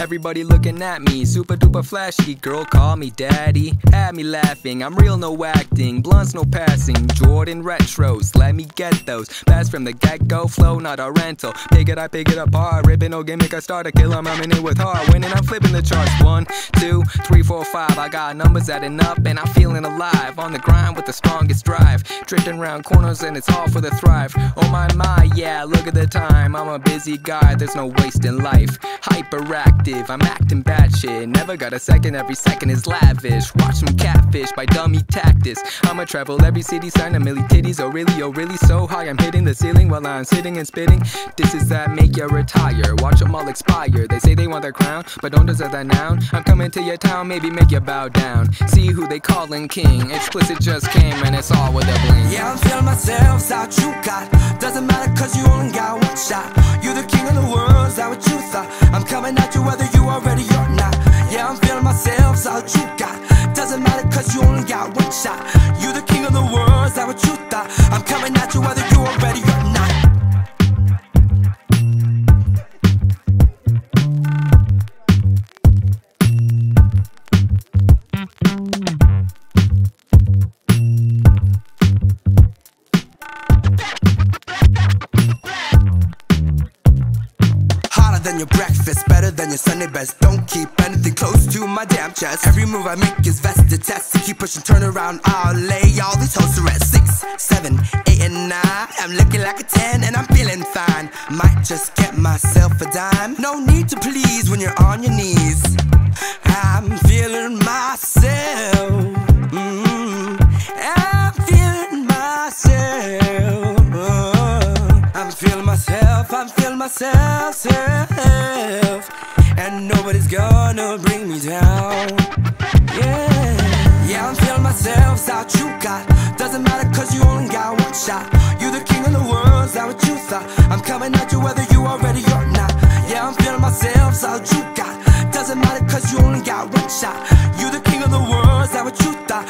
Everybody looking at me, super duper flashy. Girl, call me daddy. Had me laughing, I'm real, no acting. Blunts, no passing. Jordan retros, let me get those. Best from the get go, flow, not a rental. Pick it up, pick it apart. Ripping, no gimmick, I start a kill. I'm in it with heart. Winning, I'm flipping the charts. One, two, five. I got numbers adding up, and I'm feeling alive. On the grind with the strongest drive. Drifting around corners, and it's all for the thrive. Oh my, my, yeah, look at the time. I'm a busy guy, there's no wasting life. Hyperactive, I'm acting bad shit. Never got a second, every second is lavish. Watch some catfish by dummy tactics. I'ma travel every city, sign a milli titties. Oh, really, oh, really, so high. I'm hitting the ceiling while I'm sitting and spitting. This is that make you retire. Watch them all expire. They say they want their crown, but don't deserve that noun. I'm coming to your town, maybe make you bow down. See who they calling king. Xplicit just came, and it's all with a bling. Yeah, I'm feeling myself, out you got. Doesn't matter, cause you only got one shot. You're the king of the world, is that what you thought? I'm coming at you whether you are ready or not. Yeah, I'm feeling myself, so out you got. Doesn't matter, cause you only got one shot. You're the king of the world, is that what you thought? I'm coming at you whether than your breakfast, better than your Sunday best. Don't keep anything close to my damn chest. Every move I make is vested test to keep pushing, turn around. I'll lay all these hoes to rest. Six, seven, eight, and nine. I'm looking like a ten, and I'm feeling fine. Might just get myself a dime. No need to please when you're on your knees. I'm feeling myself. Mm, I'm feeling myself. I'm feeling myself, I'm feeling myself, self. Myself, you got. Doesn't matter cause you only got one shot. You're the king of the world, is that what you thought? I'm coming at you whether you are ready or not. Yeah, I'm feeling myself, out you got. Doesn't matter cause you only got one shot. You're the king of the world, is that what you thought?